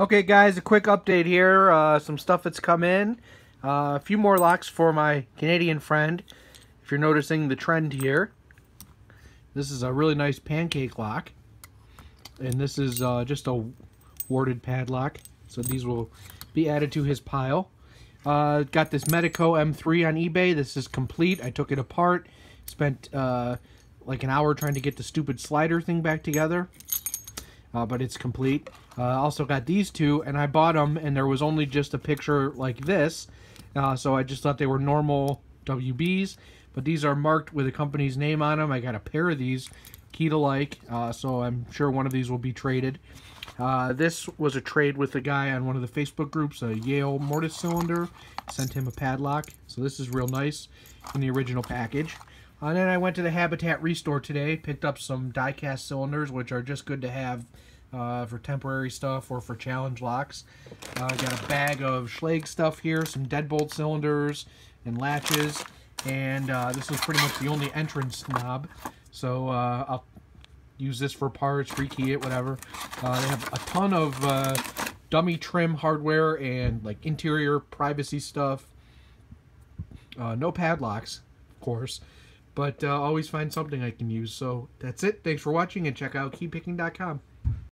Okay guys, a quick update here. Uh, some stuff that's come in. Uh, a few more locks for my Canadian friend. If you're noticing the trend here. This is a really nice pancake lock. And this is uh, just a warded padlock. So these will be added to his pile. Uh, got this Medeco M3 on eBay. This is complete. I took it apart. Spent uh, like an hour trying to get the stupid slider thing back together uh, but it's complete. Uh, also got these two, and I bought them, and there was only just a picture like this, uh, so I just thought they were normal WBs, but these are marked with a company's name on them. I got a pair of these, key to like, uh, so I'm sure one of these will be traded. Uh, this was a trade with a guy on one of the Facebook groups, a Yale mortise cylinder. Sent him a padlock, so this is real nice in the original package. And then I went to the Habitat Restore today, picked up some die-cast cylinders, which are just good to have uh, for temporary stuff or for challenge locks. I uh, got a bag of Schlage stuff here, some deadbolt cylinders and latches, and uh, this is pretty much the only entrance knob. So uh, I'll use this for parts, rekey it, whatever. Uh, they have a ton of uh, dummy trim hardware and like interior privacy stuff. no padlocks, of course but uh, always find something I can use. So that's it. Thanks for watching and check out keypicking.com.